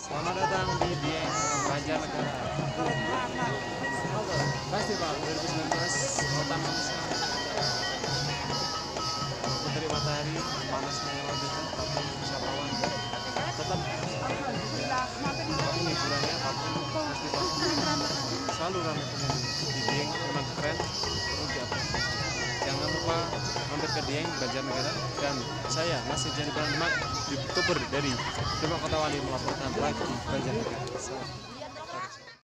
Selamat datang di Dieng Banjarnegara. Festival 2019 Kota Manusia. Putri Matahari, yang lebih apa pun wisatawan tetap apa pun hiburannya, apa pun festivalnya selalu ramai pengunjung. Di Dieng ke Dieng Banjarnegara dan saya masih jadi Demak youtuber dari Demak Kota Wali melaporkan di Banjarnegara. Selamat.